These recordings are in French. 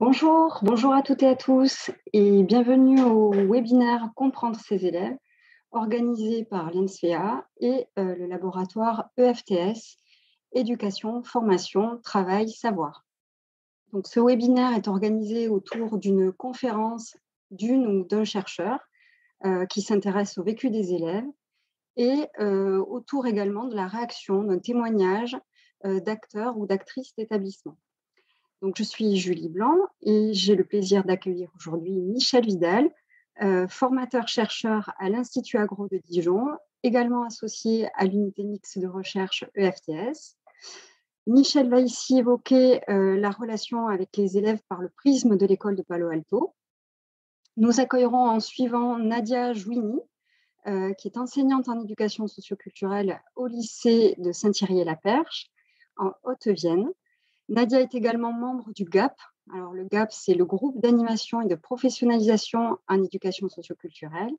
Bonjour, bonjour à toutes et à tous et bienvenue au webinaire Comprendre ses élèves organisé par l'ENSFEA et euh, le laboratoire EFTS, Éducation, Formation, Travail, Savoir. Ce webinaire est organisé autour d'une conférence d'une ou d'un chercheur euh, qui s'intéresse au vécu des élèves et euh, autour également de la réaction d'un témoignage d'acteurs ou d'actrices d'établissement. Donc, je suis Julie Blanc et j'ai le plaisir d'accueillir aujourd'hui Michel Vidal, euh, formateur-chercheur à l'Institut Agro de Dijon, également associé à l'unité mixte de recherche EFTS. Michel va ici évoquer euh, la relation avec les élèves par le prisme de l'école de Palo Alto. Nous accueillerons en suivant Nadia Jouini, euh, qui est enseignante en éducation socioculturelle au lycée de Saint-Thierry-la-Perche, en Haute-Vienne. Nadia est également membre du GAP. Alors, le GAP, c'est le groupe d'animation et de professionnalisation en éducation socioculturelle.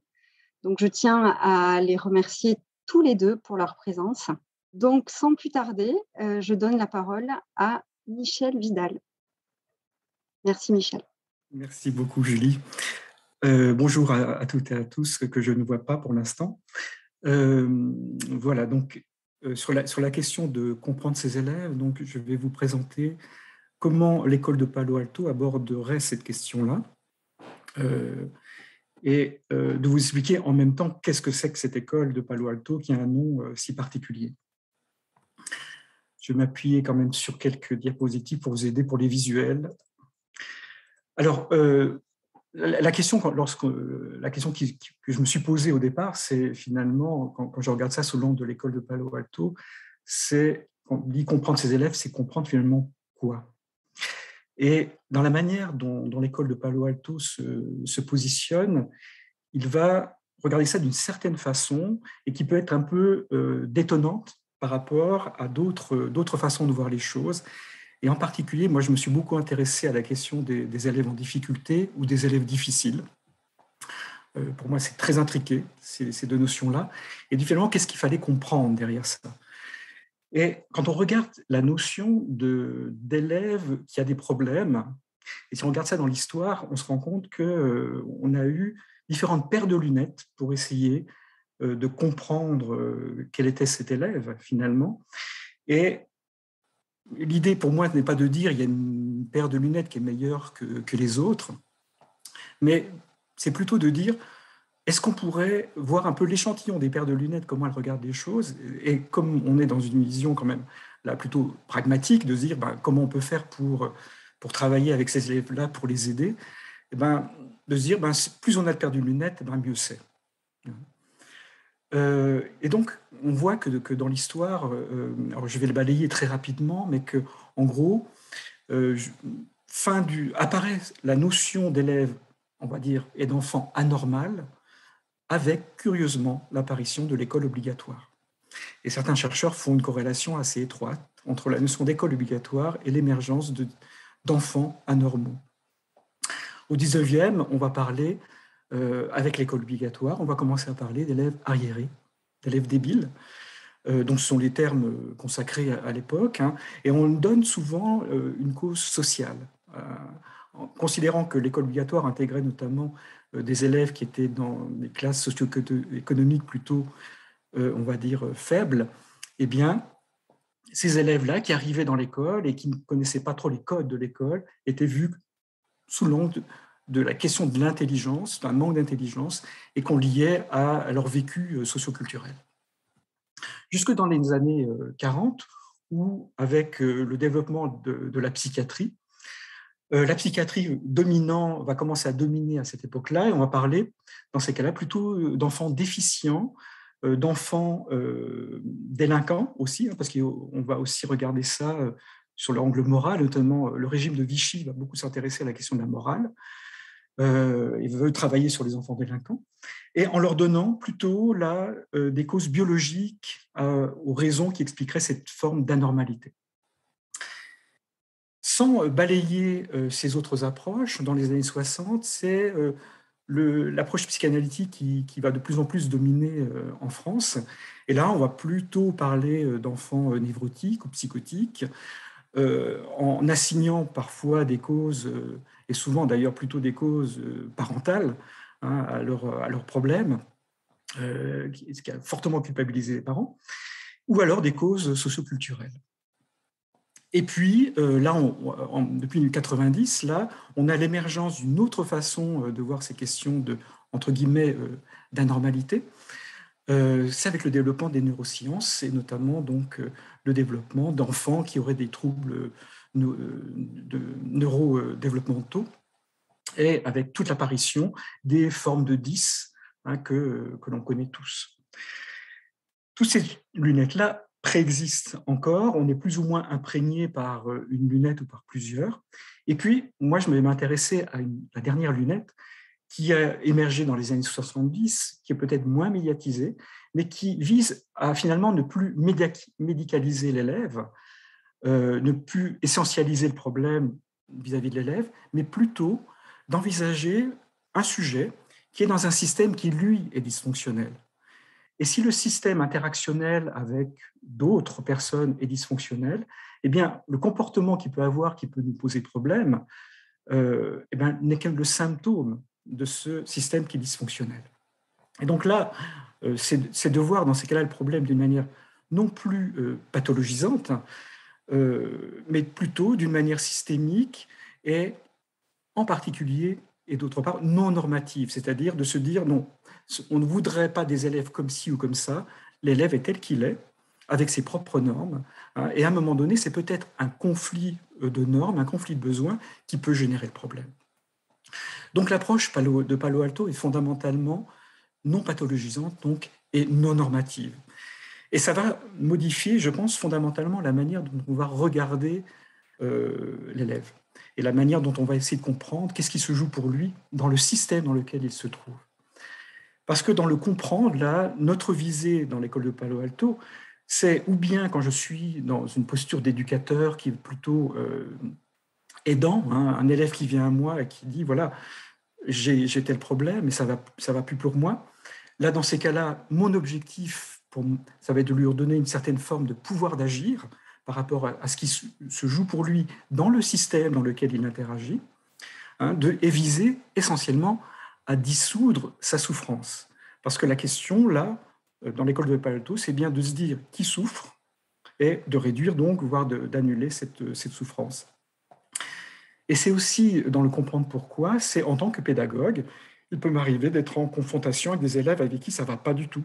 Donc, je tiens à les remercier tous les deux pour leur présence. Donc, sans plus tarder, euh, je donne la parole à Michel Vidal. Merci, Michel. Merci beaucoup, Julie. Euh, bonjour à, toutes et à tous que je ne vois pas pour l'instant. Euh, voilà, donc sur, la, sur la question de comprendre ses élèves, donc je vais vous présenter comment l'école de Palo Alto aborderait cette question-là euh, et euh, de vous expliquer en même temps qu'est-ce que c'est que cette école de Palo Alto qui a un nom si particulier. Je vais m'appuyer quand même sur quelques diapositives pour vous aider pour les visuels. Alors, la question, lorsque, la question que je me suis posée au départ, c'est finalement, quand, je regarde ça sous l'angle de l'école de Palo Alto, c'est, on dit comprendre ses élèves, c'est comprendre finalement quoi. Et dans la manière dont, l'école de Palo Alto se, positionne, il va regarder ça d'une certaine façon et qui peut être un peu euh, détonnante par rapport à d'autres façons de voir les choses. Et en particulier, moi, je me suis beaucoup intéressé à la question des, élèves en difficulté ou des élèves difficiles. Euh, pour moi, c'est très intriqué, ces, deux notions-là. Et finalement, qu'est-ce qu'il fallait comprendre derrière ça? Et quand on regarde la notion d'élève qui a des problèmes, et si on regarde ça dans l'histoire, on se rend compte qu'on euh, a eu différentes paires de lunettes pour essayer euh, de comprendre quel était cet élève finalement. Et l'idée pour moi n'est pas de dire il y a une paire de lunettes qui est meilleure que, les autres, mais c'est plutôt de dire est-ce qu'on pourrait voir un peu l'échantillon des paires de lunettes, comment elles regardent les choses, et comme on est dans une vision quand même là plutôt pragmatique, de dire ben, comment on peut faire pour, pour travailler avec ces élèves-là, pour les aider, eh ben, de se dire ben, plus on a de paires de lunettes, eh ben, mieux c'est. Euh, et donc, on voit que, dans l'histoire, euh, je vais le balayer très rapidement, mais que, en gros, euh, fin du, apparaît la notion d'élève, on va dire, et d'enfant anormal, avec, curieusement, l'apparition de l'école obligatoire. Et certains chercheurs font une corrélation assez étroite entre la notion d'école obligatoire et l'émergence d'enfants anormaux. Au 19e, on va parler euh, avec l'école obligatoire, on va commencer à parler d'élèves arriérés, d'élèves débiles. Euh, donc, ce sont les termes consacrés à, l'époque. Hein, et on donne souvent euh, une cause sociale, en considérant que l'école obligatoire intégrait notamment des élèves qui étaient dans des classes socio-économiques plutôt, on va dire, faibles. Eh bien, ces élèves-là qui arrivaient dans l'école et qui ne connaissaient pas trop les codes de l'école étaient vus sous l'onde de la question de l'intelligence, d'un manque d'intelligence, et qu'on liait à, leur vécu euh, socioculturel. Jusque dans les années 40, euh, où avec euh, le développement de, la psychiatrie, la psychiatrie dominant va commencer à dominer à cette époque-là, et on va parler, dans ces cas-là, plutôt d'enfants déficients, d'enfants délinquants aussi, hein, parce qu'on va aussi regarder ça sur l'angle moral, notamment le régime de Vichy va beaucoup s'intéresser à la question de la morale, euh, il veut travailler sur les enfants délinquants, et en leur donnant plutôt là, euh, des causes biologiques euh, aux raisons qui expliqueraient cette forme d'anormalité. Sans balayer ces autres approches, dans les années 60, c'est l'approche psychanalytique qui, va de plus en plus dominer en France. Et là, on va plutôt parler d'enfants névrotiques ou psychotiques, en assignant parfois des causes, et souvent d'ailleurs plutôt des causes parentales, hein, à, leurs à leurs problèmes, ce qui a fortement culpabilisé les parents, ou alors des causes socioculturelles. Et puis, euh, là, depuis 1990, là, on a l'émergence d'une autre façon euh, de voir ces questions de, entre guillemets, euh, d'anormalité. c'est avec le développement des neurosciences et notamment donc le développement d'enfants qui auraient des troubles neurodéveloppementaux et avec toute l'apparition des formes de 10 hein, que, que l'on connaît tous. Toutes ces lunettes-là préexiste encore. On est plus ou moins imprégné par euh, une lunette ou par plusieurs. Et puis, moi, je vais m'intéresser à la dernière lunette qui a émergé dans les années 70, qui est peut-être moins médiatisée, mais qui vise à finalement ne plus médicaliser l'élève, euh, ne plus essentialiser le problème vis-à-vis -vis de l'élève, mais plutôt d'envisager un sujet qui est dans un système qui, lui, est dysfonctionnel. Et si le système interactionnel avec d'autres personnes est dysfonctionnel, eh bien, le comportement qu'il peut avoir, qui peut nous poser problème, euh, eh n'est qu'un le symptôme de ce système qui est dysfonctionnel. Et donc là, euh, c'est de voir dans ces cas-là le problème d'une manière non plus euh, pathologisante, mais plutôt d'une manière systémique et en particulier et d'autre part non normative, c'est-à-dire de se dire non, on ne voudrait pas des élèves comme ci ou comme ça, l'élève est tel qu'il est, avec ses propres normes, hein, et à un moment donné, c'est peut-être un conflit euh, de normes, un conflit de besoins qui peut générer le problème. Donc l'approche de Palo Alto est fondamentalement non pathologisante donc, et non normative. Et ça va modifier, je pense, fondamentalement la manière dont on va regarder euh, l'élève et la manière dont on va essayer de comprendre qu'est-ce qui se joue pour lui dans le système dans lequel il se trouve. Parce que dans le comprendre, là, notre visée dans l'école de Palo Alto, c'est ou bien quand je suis dans une posture d'éducateur qui est plutôt euh, aidant, hein, un élève qui vient à moi et qui dit, voilà, j'ai tel problème et ça va, ça va plus pour moi. Là, dans ces cas-là, mon objectif, ça va être de lui redonner une certaine forme de pouvoir d'agir, par rapport à, ce qui se joue pour lui dans le système dans lequel il interagit, hein, de, et viser essentiellement à dissoudre sa souffrance. Parce que la question, là, euh, dans l'école de Palo c'est bien de se dire qui souffre et de réduire donc, voire d'annuler cette, cette souffrance. Et c'est aussi, dans le comprendre pourquoi, c'est en tant que pédagogue, il peut m'arriver d'être en confrontation avec des élèves avec qui ça ne va pas du tout.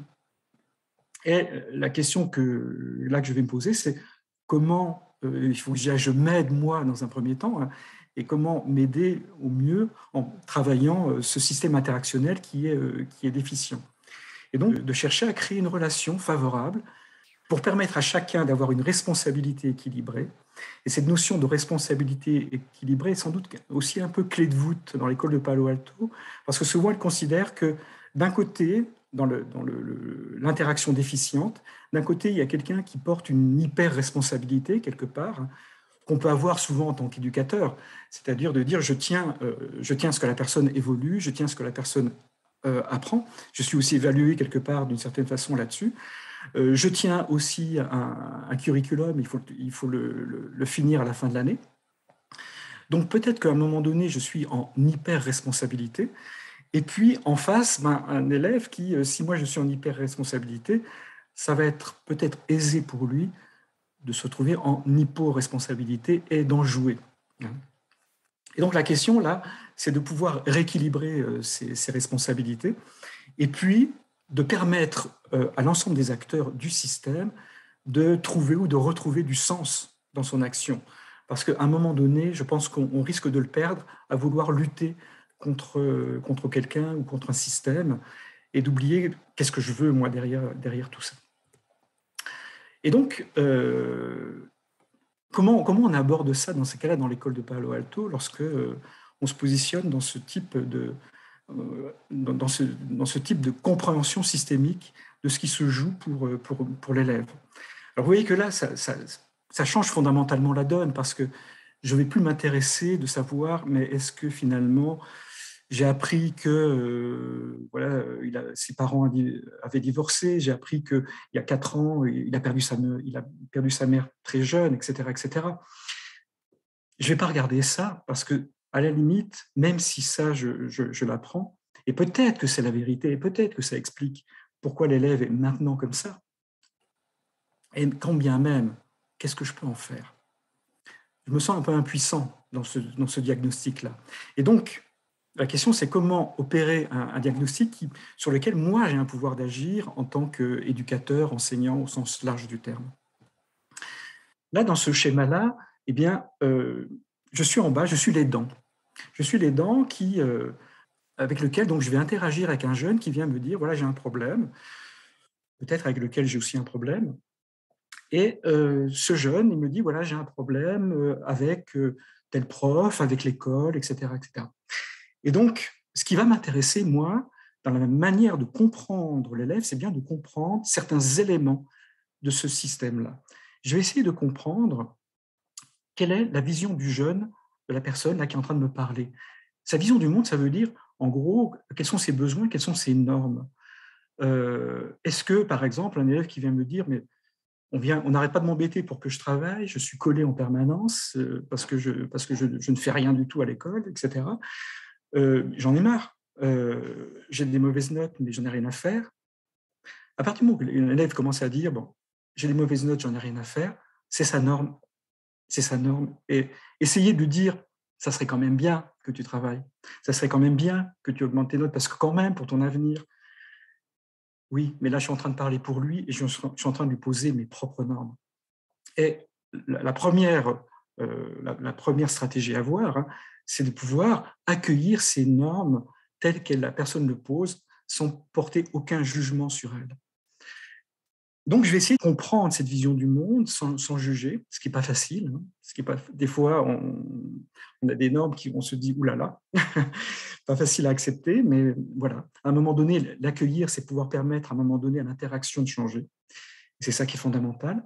Et la question que, là que je vais me poser, c'est comment euh, il faut que je m'aide moi dans un premier temps hein, et comment m'aider au mieux en travaillant euh, ce système interactionnel qui est, euh, qui est déficient. Et donc de chercher à créer une relation favorable pour permettre à chacun d'avoir une responsabilité équilibrée. Et cette notion de responsabilité équilibrée est sans doute aussi un peu clé de voûte dans l'école de Palo Alto, parce que souvent elle considère que d'un côté, dans l'interaction déficiente. D'un côté, il y a quelqu'un qui porte une hyper-responsabilité quelque part, qu'on peut avoir souvent en tant qu'éducateur, c'est-à-dire de dire je tiens, euh, je tiens ce que la personne évolue, je tiens ce que la personne euh, apprend, je suis aussi évalué quelque part d'une certaine façon là-dessus. Euh, je tiens aussi un, un, curriculum, il faut, il faut le, le finir à la fin de l'année. Donc peut-être qu'à un moment donné, je suis en hyper-responsabilité, et puis, en face, ben, un élève qui, euh, si moi je suis en hyper-responsabilité, ça va être peut-être aisé pour lui de se trouver en hypo-responsabilité et d'en jouer. Et donc la question, là, c'est de pouvoir rééquilibrer euh, ces, responsabilités et puis de permettre euh, à l'ensemble des acteurs du système de trouver ou de retrouver du sens dans son action. Parce qu'à un moment donné, je pense qu'on risque de le perdre à vouloir lutter contre, contre quelqu'un ou contre un système et d'oublier qu'est-ce que je veux moi derrière, derrière tout ça. Et donc, euh, comment, comment on aborde ça dans ces cas-là dans l'école de Palo Alto lorsque euh, on se positionne dans ce type de, euh, dans, ce, dans ce type de compréhension systémique de ce qui se joue pour, pour, pour l'élève? Alors vous voyez que là, ça, ça, ça, change fondamentalement la donne parce que je ne vais plus m'intéresser de savoir, mais est-ce que finalement j'ai appris que euh, voilà, il ses parents avaient divorcé, j'ai appris qu'il y a quatre ans, il a, perdu sa, il mère très jeune, etc. etc. Je vais pas regarder ça parce que, à la limite, même si ça, je, je l'apprends, et peut-être que c'est la vérité, et peut-être que ça explique pourquoi l'élève est maintenant comme ça, et quand bien même, qu'est-ce que je peux en faire? Je me sens un peu impuissant dans ce, dans ce diagnostic-là. Et donc, la question, c'est comment opérer un, diagnostic sur lequel moi j'ai un pouvoir d'agir en tant qu'éducateur, enseignant au sens large du terme. Là, dans ce schéma-là, eh bien, euh, je suis en bas, je suis les dents. Je suis les dents qui, euh, avec lequel donc je vais interagir avec un jeune qui vient me dire voilà j'ai un problème, peut-être avec lequel j'ai aussi un problème. Et euh, ce jeune, il me dit voilà j'ai un problème avec tel prof, avec l'école, etc., etc. Et donc, ce qui va m'intéresser, moi, dans la manière de comprendre l'élève, c'est bien de comprendre certains éléments de ce système-là. Je vais essayer de comprendre quelle est la vision du jeune, de la personne là, qui est en train de me parler. Sa vision du monde, ça veut dire, en gros, quels sont ses besoins, quelles sont ses normes. Euh, est-ce que, par exemple, un élève qui vient me dire, mais on vient, on n'arrête pas de m'embêter pour que je travaille, je suis collé en permanence euh, parce que je, parce que je, je ne fais rien du tout à l'école, etc. Euh, j'en ai marre. Euh, j'ai des mauvaises notes, mais j'en ai rien à faire. À partir du moment où un élève commence à dire bon, j'ai des mauvaises notes, j'en ai rien à faire, c'est sa norme, c'est sa norme. Et essayer de dire ça serait quand même bien que tu travailles, ça serait quand même bien que tu augmentes tes notes, parce que quand même, pour ton avenir, oui, mais là, je suis en train de parler pour lui et je suis en train de lui poser mes propres normes. Et la, première, euh, la, première stratégie à avoir, hein, c'est de pouvoir accueillir ces normes telles que la personne le pose sans porter aucun jugement sur elle. Donc, je vais essayer de comprendre cette vision du monde sans, juger, ce qui n'est pas facile. Hein. ce qui est pas, des fois, on, a des normes qui on se dit oulala, pas facile à accepter, mais voilà. À un moment donné, l'accueillir, c'est pouvoir permettre à un moment donné à l'interaction de changer. C'est ça qui est fondamental.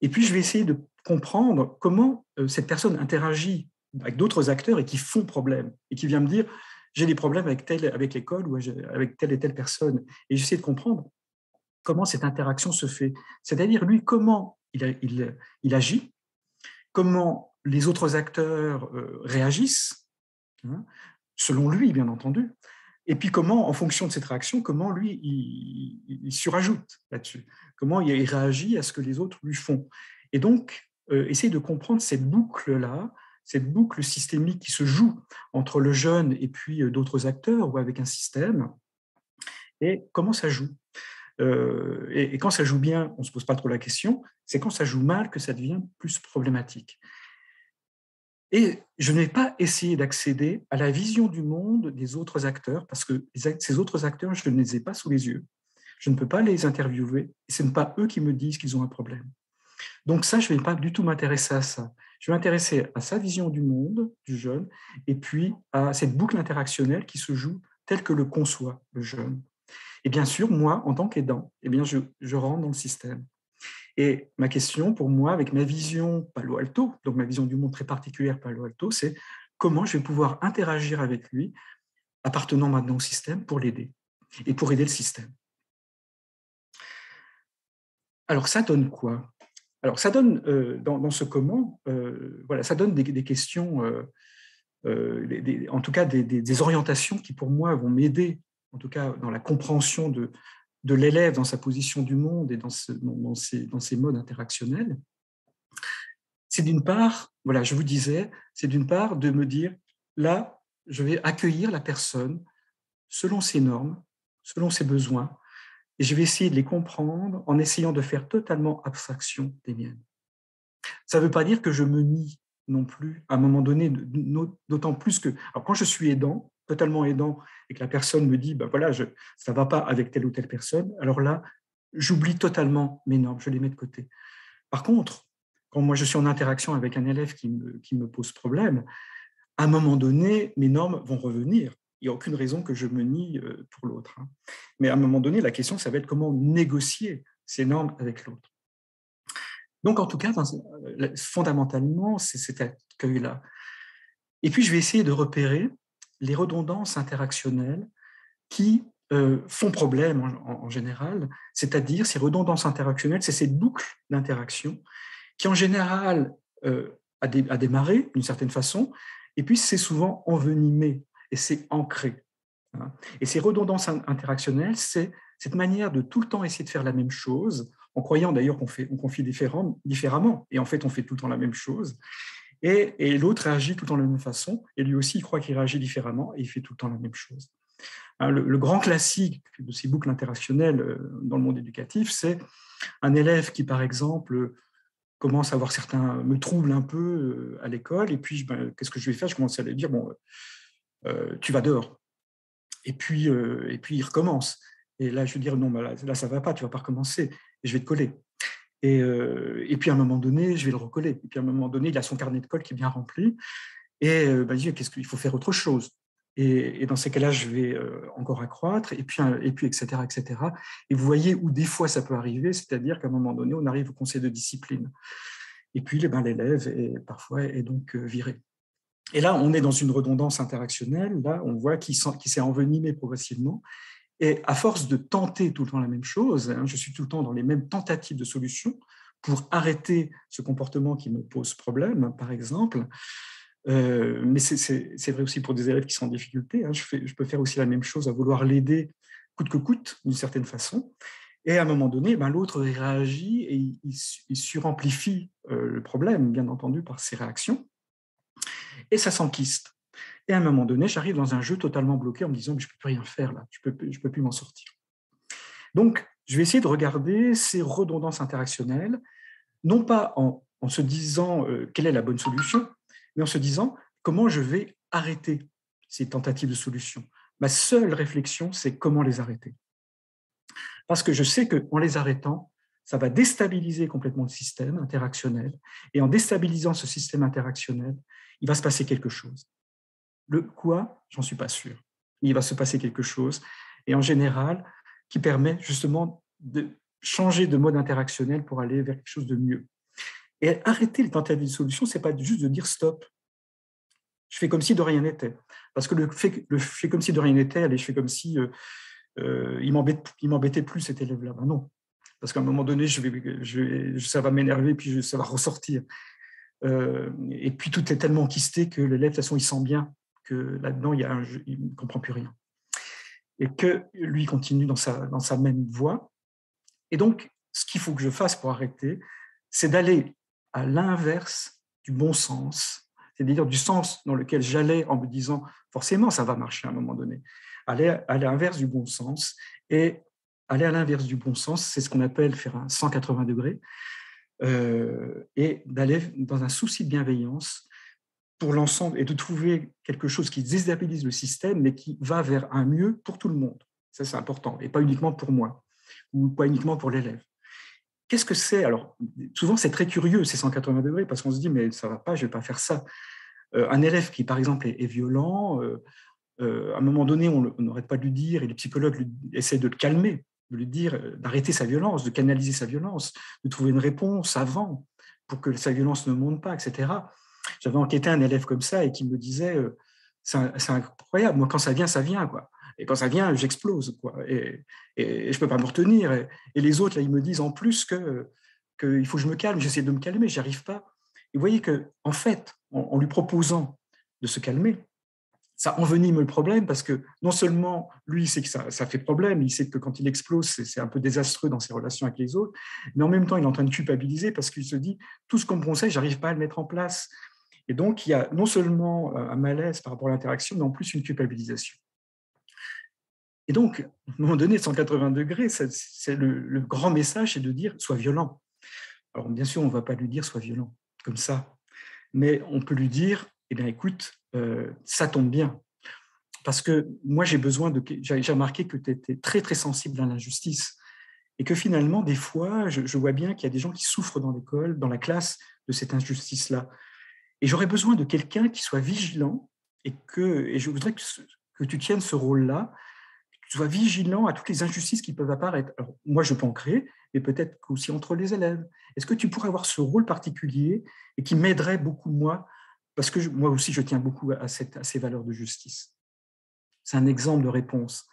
Et puis, je vais essayer de comprendre comment euh, cette personne interagit avec d'autres acteurs et qui font problème et qui vient me dire j'ai des problèmes avec telle, avec l'école ou avec telle et telle personne. Et j'essaie de comprendre comment cette interaction se fait. C'est-à-dire, lui, comment il, il, il, agit, comment les autres acteurs euh, réagissent, hein, selon lui, bien entendu, et puis comment, en fonction de cette réaction, comment lui, il, surajoute là-dessus, comment il réagit à ce que les autres lui font. Et donc, euh, essayer de comprendre cette boucle-là, cette boucle systémique qui se joue entre le jeune et puis euh, d'autres acteurs ou avec un système, et comment ça joue? Euh, et, quand ça joue bien, on ne se pose pas trop la question, c'est quand ça joue mal que ça devient plus problématique. Et je n'ai pas essayé d'accéder à la vision du monde des autres acteurs, parce que ces autres acteurs, je ne les ai pas sous les yeux. Je ne peux pas les interviewer, et ce n'est pas eux qui me disent qu'ils ont un problème. Donc ça, je ne vais pas du tout m'intéresser à ça. Je vais m'intéresser à sa vision du monde, du jeune, et puis à cette boucle interactionnelle qui se joue telle que le conçoit le jeune. Et bien sûr, moi, en tant qu'aidant, eh bien, je, je, rentre dans le système. Et ma question pour moi, avec ma vision Palo Alto, donc ma vision du monde très particulière Palo Alto, c'est comment je vais pouvoir interagir avec lui, appartenant maintenant au système, pour l'aider et pour aider le système. Alors ça donne quoi? Alors, ça donne, euh, dans, ce comment, euh, voilà, ça donne des, questions, euh, en tout cas des, orientations qui, pour moi, vont m'aider, en tout cas dans la compréhension de, de l'élève, dans sa position du monde et dans, dans, ses, dans modes interactionnels. C'est d'une part, voilà, je vous disais, c'est d'une part de me dire, là, je vais accueillir la personne selon ses normes, selon ses besoins, et je vais essayer de les comprendre en essayant de faire totalement abstraction des miennes. Ça ne veut pas dire que je me nie non plus à un moment donné, d'autant plus que alors quand je suis aidant, totalement aidant, et que la personne me dit, ben voilà, je, ça ne va pas avec telle ou telle personne, alors là, j'oublie totalement mes normes, je les mets de côté. Par contre, quand moi je suis en interaction avec un élève qui me, qui me pose problème, à un moment donné, mes normes vont revenir il n'y a aucune raison que je me nie euh, pour l'autre. Hein. Mais à un moment donné, la question, ça va être comment négocier ces normes avec l'autre. Donc, en tout cas, euh, fondamentalement, c'est cet accueil-là. Et puis, je vais essayer de repérer les redondances interactionnelles qui euh, font problème en, général, c'est-à-dire ces redondances interactionnelles, c'est ces boucles d'interaction qui en général euh, a, démarré d'une certaine façon, et puis c'est souvent envenimé et c'est ancré. Hein. Et ces redondances interactionnelles, c'est cette manière de tout le temps essayer de faire la même chose, en croyant d'ailleurs qu'on fait, on confie différemment, et en fait on fait tout le temps la même chose. Et, l'autre réagit tout le temps de la même façon, et lui aussi il croit qu'il réagit différemment, et il fait tout le temps la même chose. Hein, le, grand classique de ces boucles interactionnelles euh, dans le monde éducatif, c'est un élève qui, par exemple, commence à avoir certains, me trouble un peu euh, à l'école, et puis ben, qu'est-ce que je vais faire? Je commence à lui dire, bon, euh, tu vas dehors. Et puis, et puis il recommence. Et là, je vais dire, non, ben là, là, ça va pas, tu vas pas recommencer, et je vais te coller. Et, et, puis à un moment donné, je vais le recoller. Et puis à un moment donné, il a son carnet de colle qui est bien rempli. Et ben, qu'est-ce qu'il faut faire autre chose? Et, dans ces cas-là, je vais euh, encore accroître, et puis, et puis etc., etc. Et vous voyez où des fois ça peut arriver, c'est-à-dire qu'à un moment donné, on arrive au conseil de discipline. Et puis, eh ben, l'élève est parfois est donc euh, viré. Et là, on est dans une redondance interactionnelle. Là, on voit qu'il s'est envenimé progressivement. Et à force de tenter tout le temps la même chose, hein, je suis tout le temps dans les mêmes tentatives de solutions pour arrêter ce comportement qui me pose problème, par exemple, euh, mais c'est vrai aussi pour des élèves qui sont en difficulté. Hein. Je, peux faire aussi la même chose à vouloir l'aider coûte que coûte, d'une certaine façon. Et à un moment donné, ben, l'autre réagit et il, suramplifie euh, le problème, bien entendu, par ses réactions. Et ça s'enquiste. Et à un moment donné, j'arrive dans un jeu totalement bloqué en me disant, je ne peux plus rien faire là, je ne peux, je peux plus m'en sortir. Donc, je vais essayer de regarder ces redondances interactionnelles, non pas en, en se disant euh, quelle est la bonne solution, mais en se disant comment je vais arrêter ces tentatives de solution. Ma seule réflexion, c'est comment les arrêter. Parce que je sais qu'en les arrêtant, ça va déstabiliser complètement le système interactionnel. Et en déstabilisant ce système interactionnel, il va se passer quelque chose. Le quoi J'en suis pas sûr. Il va se passer quelque chose. Et en général, qui permet justement de changer de mode interactionnel pour aller vers quelque chose de mieux. Et arrêter les tentatives de solution, c'est pas juste de dire stop. Je fais comme si de rien n'était. Parce que le fait, le fait comme si de rien n'était, allez, je fais comme si euh, euh, il m'embêtait plus cet élève-là. Ben non. Parce qu'à un moment donné, je vais, je ça va m'énerver, puis ça va ressortir. Euh, et puis tout est tellement quisté que l'élève, de toute façon, il sent bien que là-dedans, il, ne comprend plus rien. Et que lui continue dans sa, dans sa même voie. Et donc, ce qu'il faut que je fasse pour arrêter, c'est d'aller à l'inverse du bon sens, c'est-à-dire du sens dans lequel j'allais en me disant forcément ça va marcher à un moment donné. Aller à l'inverse du bon sens et aller à l'inverse du bon sens, c'est ce qu'on appelle faire un 180 degrés et d'aller dans un souci de bienveillance pour l'ensemble et de trouver quelque chose qui déstabilise le système mais qui va vers un mieux pour tout le monde. Ça c'est important et pas uniquement pour moi ou pas uniquement pour l'élève. Qu'est-ce que c'est? Alors, souvent, c'est très curieux, ces 180 degrés, parce qu'on se dit, mais ça va pas, je vais pas faire ça. Euh, un élève qui, par exemple, est, violent, euh, euh, à un moment donné, on n'arrête pas de lui dire, et les psychologues essaient de le calmer, de lui dire d'arrêter sa violence, de canaliser sa violence, de trouver une réponse avant pour que sa violence ne monte pas, etc. J'avais enquêté un élève comme ça et qui me disait, c'est incroyable, moi, quand ça vient, ça vient. quoi. Et quand ça vient, j'explose. Quoi. Et, et, je ne peux pas me retenir. Et, les autres, là, ils me disent en plus qu'il que faut que je me calme. J'essaie de me calmer, j'y arrive pas. Et vous voyez que, en fait, en, lui proposant de se calmer, ça envenime le problème parce que non seulement lui, il sait que ça, fait problème, il sait que quand il explose, c'est un peu désastreux dans ses relations avec les autres, mais en même temps, il est en train de culpabiliser parce qu'il se dit tout ce qu'on me conseille, j'arrive pas à le mettre en place. Et donc, il y a non seulement un malaise par rapport à l'interaction, mais en plus une culpabilisation. Et donc, à un moment donné, 180 degrés, c'est le, grand message, c'est de dire sois violent. Alors, bien sûr, on ne va pas lui dire sois violent comme ça, mais on peut lui dire eh bien, écoute, euh, ça tombe bien. Parce que moi, j'ai besoin de. J'ai remarqué que tu étais très, très sensible à l'injustice. Et que finalement, des fois, je, vois bien qu'il y a des gens qui souffrent dans l'école, dans la classe, de cette injustice-là. Et j'aurais besoin de quelqu'un qui soit vigilant et que. Et je voudrais que, que tu tiennes ce rôle-là tu sois vigilant à toutes les injustices qui peuvent apparaître. moi, je peux en créer, mais peut-être aussi entre les élèves. Est-ce que tu pourrais avoir ce rôle particulier et qui m'aiderait beaucoup, moi, parce que moi aussi, je tiens beaucoup à, ces valeurs de justice C'est un exemple de réponse.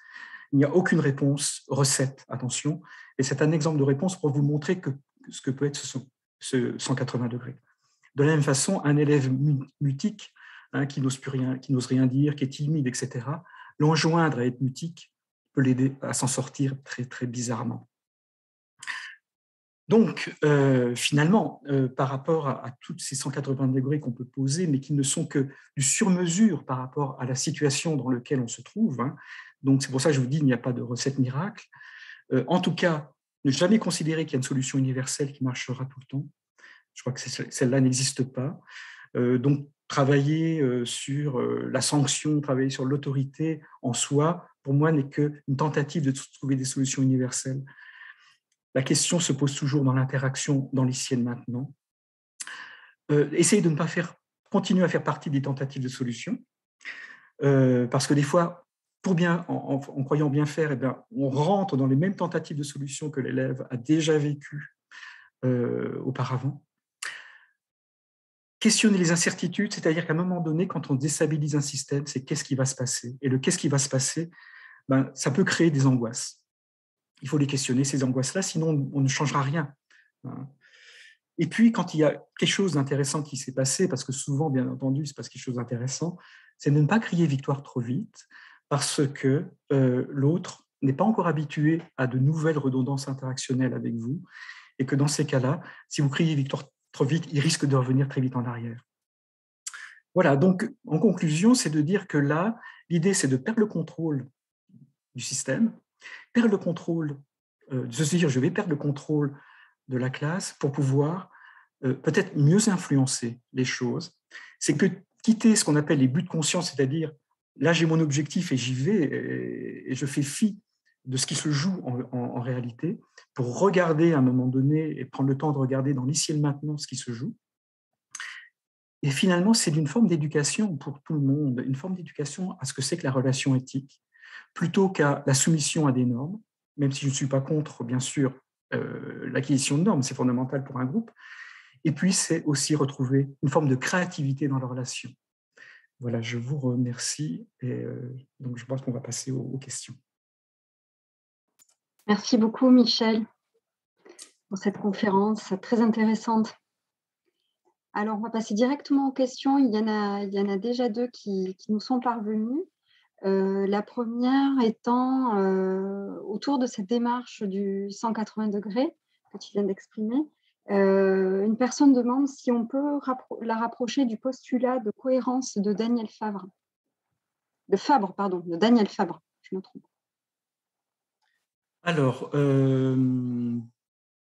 Il n'y a aucune réponse recette, attention. Et c'est un exemple de réponse pour vous montrer que, ce que peut être ce, 180 degrés. De la même façon, un élève mutique, hein, qui n'ose plus rien, qui n'ose rien dire, qui est timide, etc., l'enjoindre à être mutique peut l'aider à s'en sortir très, très bizarrement. Donc, euh, finalement, euh, par rapport à, toutes ces 180 degrés qu'on peut poser, mais qui ne sont que du sur-mesure par rapport à la situation dans laquelle on se trouve, hein, donc c'est pour ça que je vous dis, il n'y a pas de recette miracle. Euh, en tout cas, ne jamais considérer qu'il y a une solution universelle qui marchera tout le temps. Je crois que celle-là n'existe pas. donc, travailler sur la sanction, travailler sur l'autorité en soi, pour moi, n'est qu'une tentative de trouver des solutions universelles. La question se pose toujours dans l'interaction dans l'ici et maintenant. Euh, essayez de ne pas faire, continuer à faire partie des tentatives de solutions, euh, parce que des fois, pour bien, en, croyant bien faire, eh on rentre dans les mêmes tentatives de solutions que l'élève a déjà vécues euh, auparavant. Questionner les incertitudes, c'est-à-dire qu'à un moment donné, quand on déstabilise un système, c'est qu'est-ce qui va se passer? Et le qu'est-ce qui va se passer, ben, ça peut créer des angoisses il faut les questionner, ces angoisses-là, sinon on ne changera rien. Hein. Et puis, quand il y a quelque chose d'intéressant qui s'est passé, parce que souvent, bien entendu, c'est passe quelque chose d'intéressant, c'est de ne pas crier victoire trop vite, parce que euh, l'autre n'est pas encore habitué à de nouvelles redondances interactionnelles avec vous, et que dans ces cas-là, si vous criez victoire trop vite, il risque de revenir très vite en arrière. Voilà, donc en conclusion, c'est de dire que là, l'idée, c'est de perdre le contrôle du système, perdre le contrôle, euh, de se dire je vais perdre le contrôle de la classe pour pouvoir euh, peut-être mieux influencer les choses, c'est que quitter ce qu'on appelle les buts de conscience, c'est-à-dire là j'ai mon objectif et j'y vais et, je fais fi de ce qui se joue en, réalité, pour regarder à un moment donné et prendre le temps de regarder dans l'ici et le maintenant ce qui se joue. Et finalement, c'est une forme d'éducation pour tout le monde, une forme d'éducation à ce que c'est que la relation éthique, plutôt qu'à la soumission à des normes, même si je ne suis pas contre, bien sûr, euh, l'acquisition de normes, c'est fondamental pour un groupe. Et puis, c'est aussi retrouver une forme de créativité dans la relation. Voilà, je vous remercie et euh, donc je pense qu'on va passer aux, questions. Merci beaucoup, Michel, pour cette conférence très intéressante. Alors, on va passer directement aux questions. Il y en a, il y en a déjà deux qui, qui nous sont parvenues. Euh, la première étant euh, autour de cette démarche du 180 degrés que tu viens d'exprimer. Euh, une personne demande si on peut la rapprocher du postulat de cohérence de Daniel Fabre. De Fabre, pardon, de Daniel Fabre. Alors,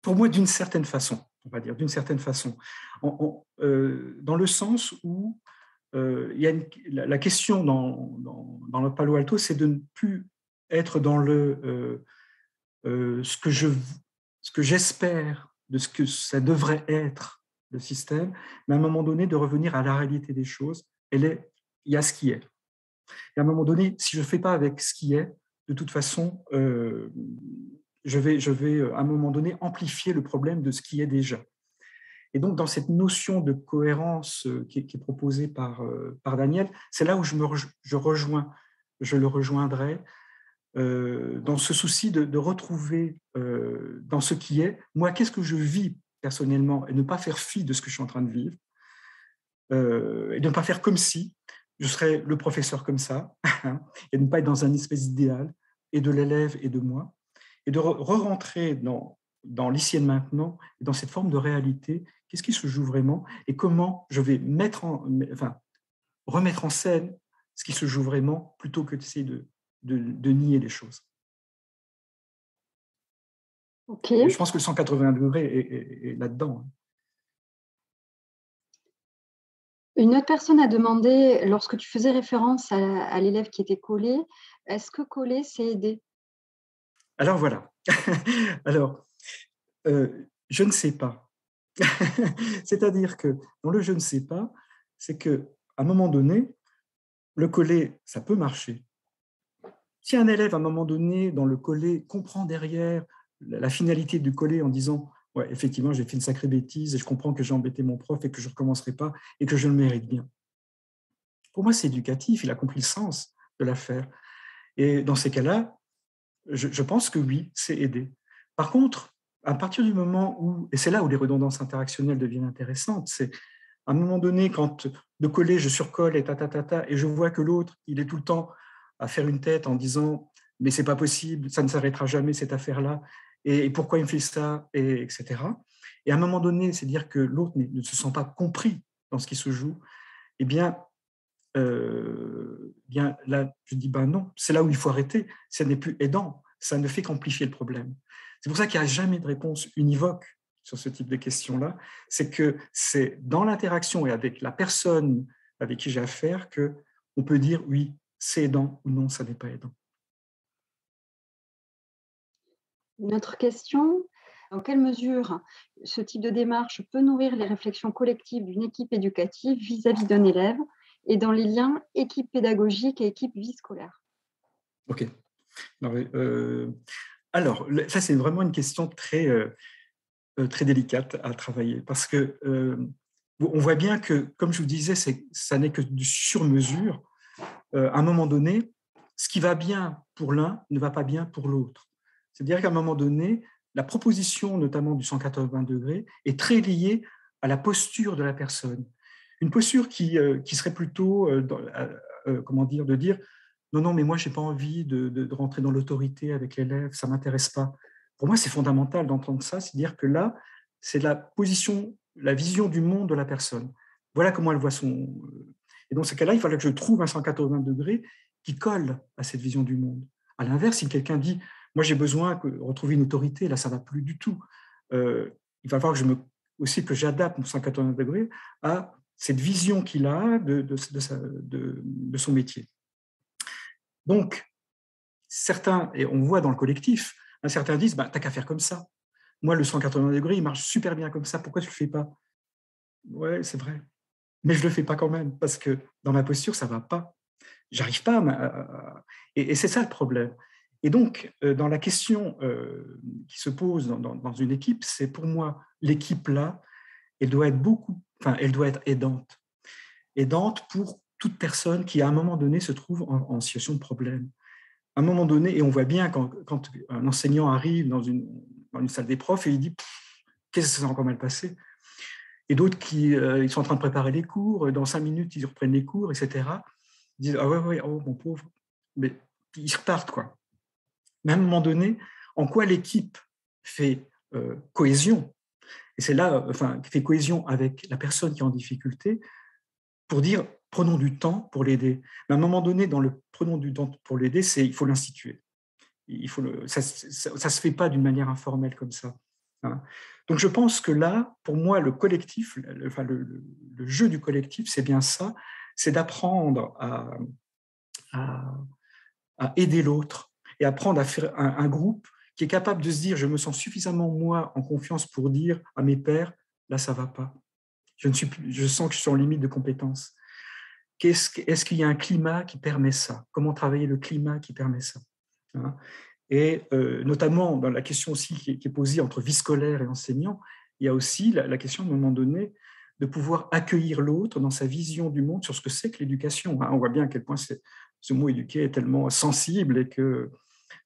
pour moi, d'une certaine façon, on va dire, d'une certaine façon, dans le sens où a la, question dans, dans, le Palo Alto, c'est de ne plus être dans le, euh, euh, ce que je, ce que j'espère de ce que ça devrait être le système, mais à un moment donné de revenir à la réalité des choses. Elle est, il y a ce qui est. Et à un moment donné, si je ne fais pas avec ce qui est, de toute façon, je vais, je vais à un moment donné amplifier le problème de ce qui est déjà. Et donc, dans cette notion de cohérence euh, qui est, proposée par, euh, par Daniel, c'est là où je, me je rejoins, je le rejoindrai euh, dans ce souci de, retrouver dans ce qui est, moi, qu'est-ce que je vis personnellement et ne pas faire fi de ce que je suis en train de vivre et de ne pas faire comme si je serais le professeur comme ça et de ne pas être dans un espèce d'idéal et de l'élève et de moi et de re-rentrer dans, dans l'ici et maintenant, dans cette forme de réalité Qu'est-ce qui se joue vraiment et comment je vais mettre en, enfin, remettre en scène ce qui se joue vraiment plutôt que d'essayer de, de, nier les choses? Je pense que le 180 degrés est, là-dedans. Hein. Une autre personne a demandé, lorsque tu faisais référence à, l'élève qui était collé, est-ce que coller, c'est aider? Alors voilà. Alors, euh, je ne sais pas. C'est-à-dire que dans le je ne sais pas, c'est qu'à un moment donné, le collet, ça peut marcher. Si un élève, à un moment donné, dans le collet, comprend derrière la finalité du collet en disant Ouais, effectivement, j'ai fait une sacrée bêtise et je comprends que j'ai embêté mon prof et que je ne recommencerai pas et que je le mérite bien. Pour moi, c'est éducatif, il a compris le sens de l'affaire. Et dans ces cas-là, je, pense que oui, c'est aider. Par contre, à partir du moment où, et c'est là où les redondances interactionnelles deviennent intéressantes, c'est à un moment donné, quand de coller, je surcolle et ta, ta, ta, ta, et je vois que l'autre, il est tout le temps à faire une tête en disant mais c'est pas possible, ça ne s'arrêtera jamais cette affaire-là, et, pourquoi il me fait ça, et, etc. Et à un moment donné, c'est dire que l'autre ne se sent pas compris dans ce qui se joue, eh bien, euh, bien là, je dis ben non, c'est là où il faut arrêter. Ça n'est plus aidant, ça ne fait qu'amplifier le problème. C'est pour ça qu'il n'y a jamais de réponse univoque sur ce type de questions-là. C'est que c'est dans l'interaction et avec la personne avec qui j'ai affaire que on peut dire oui, c'est aidant ou non, ça n'est pas aidant. Notre question, dans quelle mesure ce type de démarche peut nourrir les réflexions collectives d'une équipe éducative vis-à-vis d'un élève et dans les liens équipe pédagogique et équipe vie scolaire? Ok. Euh, alors, ça, c'est vraiment une question très, euh, euh, très délicate à travailler parce que on voit bien que, comme je vous disais, ça n'est que du sur-mesure. à un moment donné, ce qui va bien pour l'un ne va pas bien pour l'autre. C'est-à-dire qu'à un moment donné, la proposition, notamment du 180 degrés, est très liée à la posture de la personne. Une posture qui, euh, qui serait plutôt, euh, euh, comment dire, de dire non, non, mais moi, je n'ai pas envie de, de, rentrer dans l'autorité avec l'élève, ça ne m'intéresse pas. Pour moi, c'est fondamental d'entendre ça, c'est dire que là, c'est la position, la vision du monde de la personne. Voilà comment elle voit son. Et dans ce cas-là, il fallait que je trouve un 180 degrés qui colle à cette vision du monde. À l'inverse, si quelqu'un dit moi, j'ai besoin de retrouver une autorité. Là, ça ne va plus du tout. Euh, il va falloir que je me, aussi que j'adapte mon 180 degrés à cette vision qu'il a de, de, de, son métier. Donc, certains, et on voit dans le collectif, hein, certains disent bah, T'as qu'à faire comme ça. Moi, le 180 degrés, il marche super bien comme ça. Pourquoi tu ne le fais pas? Ouais, c'est vrai. Mais je ne le fais pas quand même, parce que dans ma posture, ça ne va pas. J'arrive pas à. et c'est ça le problème. Et donc, euh, dans la question euh, qui se pose dans, une équipe, c'est pour moi, l'équipe là, elle doit être beaucoup, enfin, elle doit être aidante. Aidante pour toute personne qui, à un moment donné, se trouve en, situation de problème. À un moment donné, et on voit bien quand, un enseignant arrive dans une, salle des profs et il dit Qu'est-ce que ça s'est encore mal passé? Et d'autres qui euh, ils sont en train de préparer les cours, dans cinq minutes, ils reprennent les cours, etc. Ils disent Ah ouais, ouais, oh mon pauvre. Mais ils repartent, quoi mais à un moment donné, en quoi l'équipe fait euh, cohésion, et c'est là, enfin, fait cohésion avec la personne qui est en difficulté, pour dire prenons du temps pour l'aider. Mais à un moment donné, dans le prenons du temps pour l'aider, c'est il faut l'instituer. Il faut ça, ne se fait pas d'une manière informelle comme ça. Hein. Donc je pense que là, pour moi, le collectif, le, enfin, le, jeu du collectif, c'est bien ça, c'est d'apprendre à, aider l'autre, et apprendre à faire un, groupe qui est capable de se dire, je me sens suffisamment moi en confiance pour dire à mes pères, là ça va pas. Je, ne suis je sens que je suis en limite de Est-ce qu'il y a un climat qui permet ça? Comment travailler le climat qui permet ça? Hein? Et euh, notamment dans la question aussi qui est, posée entre vie scolaire et enseignant, il y a aussi la, question à un moment donné de pouvoir accueillir l'autre dans sa vision du monde sur ce que c'est que l'éducation. Hein. On voit bien à quel point ce mot éduquer est tellement sensible et que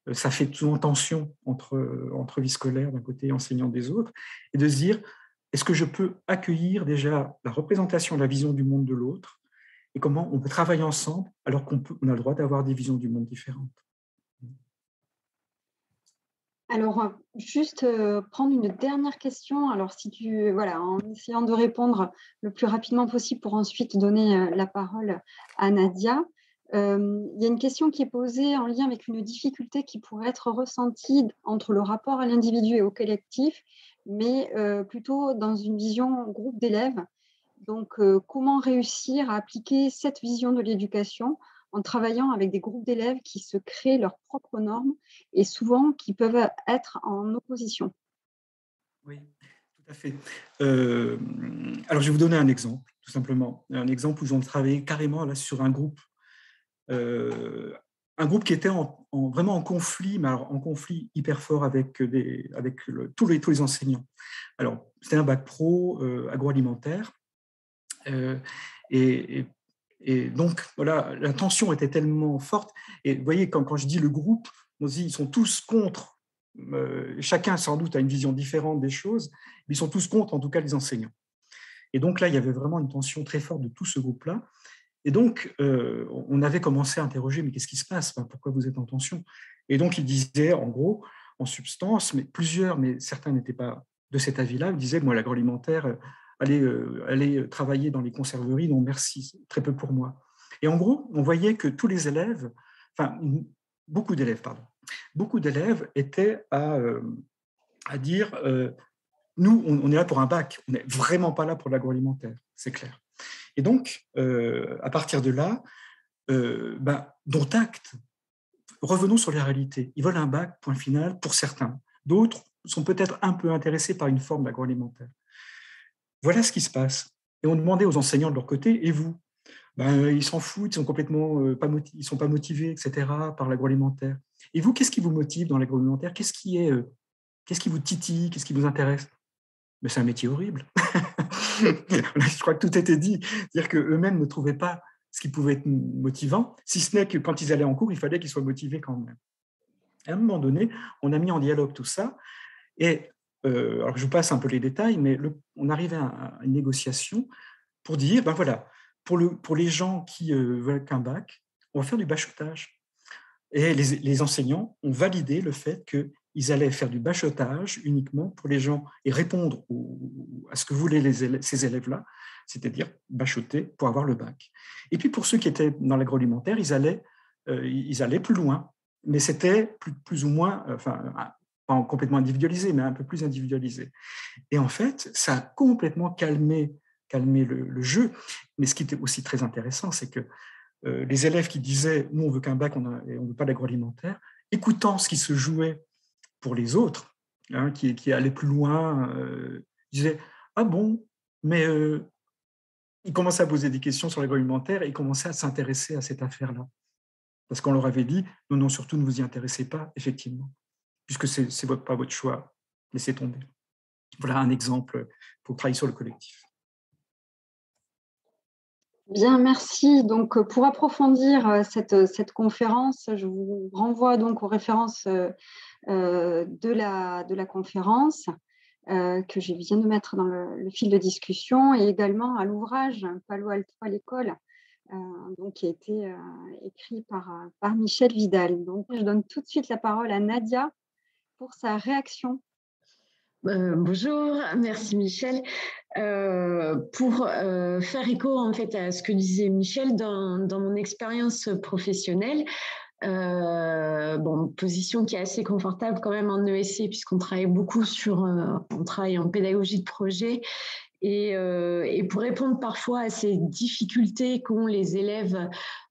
euh, ça fait souvent tension entre, entre vie scolaire d'un côté et enseignant des autres, et de se dire, est-ce que je peux accueillir déjà la représentation, la vision du monde de l'autre, comment on peut travailler ensemble alors qu'on on a le droit d'avoir des visions du monde différentes. Alors, juste euh, prendre une dernière question. Alors, si tu, voilà, en essayant de répondre le plus rapidement possible pour ensuite donner euh, la parole à Nadia. Euh, il y a une question qui est posée en lien avec une difficulté qui pourrait être ressentie entre le rapport à l'individu et au collectif, mais plutôt dans une vision groupe d'élèves. Donc, euh, comment réussir à appliquer cette vision de l'éducation en travaillant avec des groupes d'élèves qui se créent leurs propres normes et souvent qui peuvent être en opposition? Oui, tout à fait. alors, je vais vous donner un exemple, tout simplement. Un exemple où ont travaillé carrément là, sur un groupe euh, un groupe qui était en, vraiment en conflit, mais en conflit hyper fort avec, des, avec tous, les, tous les enseignants. Alors, c'était un bac pro euh, agroalimentaire. Euh, et, donc, voilà, la tension était tellement forte. Et vous voyez, quand, je dis le groupe, on dit ils sont tous contre. Euh, chacun, sans doute, a une vision différente des choses, mais ils sont tous contre, en tout cas, les enseignants. Et donc là, il y avait vraiment une tension très forte de tout ce groupe-là. Et donc, euh, on avait commencé à interroger, mais qu'est-ce qui se passe? Pourquoi vous êtes en tension? Et donc, il disait, en gros, en substance, mais plusieurs, mais certains n'étaient pas de cet avis-là, ils disaient, moi, l'agroalimentaire, euh, allez, euh, travailler dans les conserveries, non, merci, très peu pour moi. Et en gros, on voyait que tous les élèves, enfin, beaucoup d'élèves, pardon, beaucoup d'élèves étaient à, à dire, nous, on, est là pour un bac, on n'est vraiment pas là pour l'agroalimentaire, c'est clair. Et donc, à partir de là, ben, dont acte, revenons sur les réalités. Ils veulent un bac, point final, pour certains. D'autres sont peut-être un peu intéressés par une forme d'agroalimentaire. Voilà ce qui se passe. Et on demandait aux enseignants de leur côté, et vous? Ben, Ils s'en foutent, ils sont complètement euh, pas, ils sont pas motivés, etc., par l'agroalimentaire. Et vous, qu'est-ce qui vous motive dans l'agroalimentaire? Qu'est-ce qui, est, euh, qu'est-ce qui vous titille? Qu'est-ce qui vous intéresse? Mais c'est un métier horrible. Je crois que tout était dit. C'est-à-dire qu'eux-mêmes ne trouvaient pas ce qui pouvait être motivant, si ce n'est que quand ils allaient en cours, il fallait qu'ils soient motivés quand même. à un moment donné, on a mis en dialogue tout ça, et euh, alors je vous passe un peu les détails, mais on arrivait à, une négociation pour dire, ben voilà, pour, le, pour les gens qui euh, veulent qu'un bac, on va faire du bachotage. Et les, enseignants ont validé le fait qu'ils allaient faire du bachotage uniquement pour les gens et répondre à ce que voulaient ces élèves-là, c'est-à-dire bachoter pour avoir le bac. Et puis pour ceux qui étaient dans l'agroalimentaire, ils allaient, euh, ils allaient plus loin, mais c'était plus, plus, ou moins, enfin, pas complètement individualisé, mais un peu plus individualisé. Et en fait, ça a complètement calmé, calmé le, jeu. Mais ce qui était aussi très intéressant, c'est que euh, les élèves qui disaient nous on veut qu'un bac, on ne veut pas d'agroalimentaire, écoutant ce qui se jouait pour les autres, hein, qui, qui allaient plus loin, euh, disaient ah bon, mais euh, ils commençaient à poser des questions sur l'agroalimentaire et ils commençaient à s'intéresser à cette affaire-là. Parce qu'on leur avait dit, non, non, surtout ne vous y intéressez pas, effectivement, puisque ce n'est pas votre choix, laissez tomber. Voilà un exemple pour travailler sur le collectif. Bien, merci. Donc, pour approfondir euh, cette, cette conférence, je vous renvoie donc aux références euh, de, la, de la conférence. Euh, que je viens de mettre dans le, fil de discussion et également à l'ouvrage Palo Alto à l'école, euh, qui a été euh, écrit par, par Michel Vidal. Donc, je donne tout de suite la parole à Nadia pour sa réaction. bonjour, merci Michel. pour faire écho en fait à ce que disait Michel dans, mon expérience professionnelle, euh, bon, position qui est assez confortable quand même en ESC puisqu'on travaille beaucoup sur, euh, on travaille en pédagogie de projet et, euh, pour répondre parfois à ces difficultés qu'ont les élèves,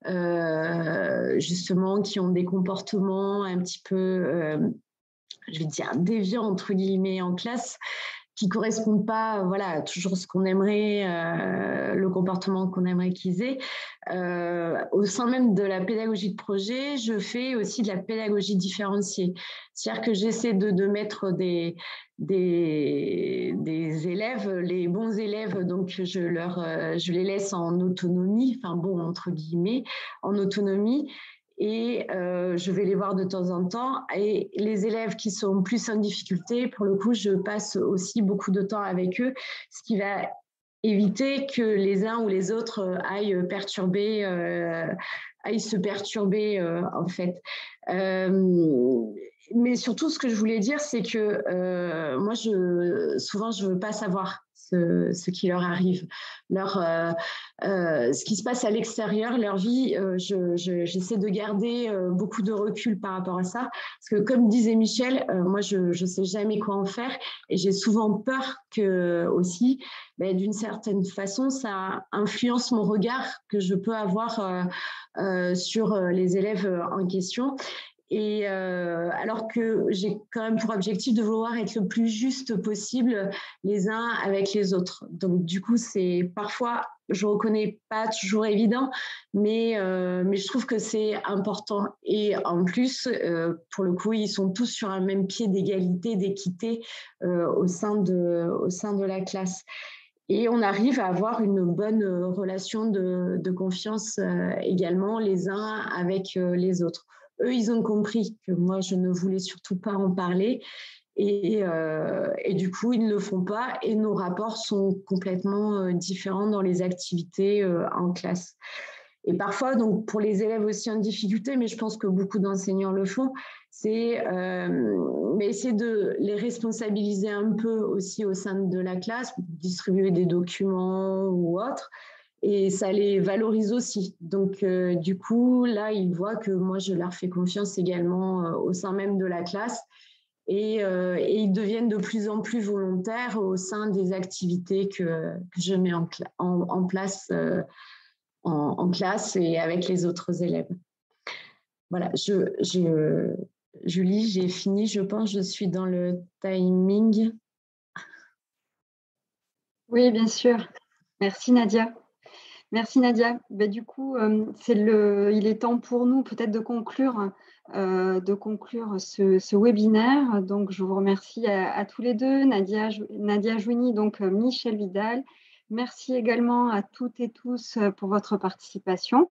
euh, justement, qui ont des comportements un petit peu, euh, je vais dire, déviants, entre guillemets, en classe, qui correspondent pas, voilà, toujours ce qu'on aimerait, euh, le comportement qu'on aimerait qu'ils aient. Euh, au sein même de la pédagogie de projet, je fais aussi de la pédagogie différenciée. C'est-à-dire que j'essaie de, mettre des, des, des, élèves, les bons élèves, donc je, leur, euh, je les laisse en autonomie, enfin bon, entre guillemets, en autonomie, et euh, je vais les voir de temps en temps. Et les élèves qui sont plus en difficulté, pour le coup, je passe aussi beaucoup de temps avec eux, ce qui va éviter que les uns ou les autres euh, aillent perturber, euh, aillent se perturber en fait. mais surtout, ce que je voulais dire, c'est que moi, souvent, je veux pas savoir ce, qui leur arrive, leur, euh, euh, ce qui se passe à l'extérieur, leur vie. Euh, j'essaie de garder beaucoup de recul par rapport à ça, parce que comme disait Michel, moi je ne sais jamais quoi en faire et j'ai souvent peur que aussi, ben, d'une certaine façon, ça influence mon regard que je peux avoir sur les élèves en question. Et euh, alors que j'ai quand même pour objectif de vouloir être le plus juste possible les uns avec les autres. Donc du coup, c'est parfois, je reconnais pas toujours évident, mais euh, mais je trouve que c'est important. Et en plus, euh, pour le coup, ils sont tous sur un même pied d'égalité, d'équité au sein de au sein de la classe. Et on arrive à avoir une bonne relation de, de confiance également les uns avec les autres. Eux, ils ont compris que moi, je ne voulais surtout pas en parler. Et, et, du coup, ils ne le font pas et nos rapports sont complètement différents dans les activités en classe. Et parfois, donc pour les élèves aussi en difficulté, mais je pense que beaucoup d'enseignants le font, c'est euh, essayer de les responsabiliser un peu aussi au sein de la classe, distribuer des documents ou autre, et ça les valorise aussi. Donc euh, du coup, là, ils voient que moi, je leur fais confiance également euh, au sein même de la classe. Et, et, ils deviennent de plus en plus volontaires au sein des activités que, je mets en, place en, classe et avec les autres élèves. Voilà, Julie, j'ai fini, je pense, je suis dans le timing. Oui, bien sûr. Merci Nadia. Merci Nadia. Ben, du coup, euh, il est temps pour nous peut-être de conclure, euh, ce, webinaire. Donc, je vous remercie à, tous les deux, Nadia, Nadia Jouini, donc euh, Michel Vidal, Merci également à toutes et tous pour votre participation.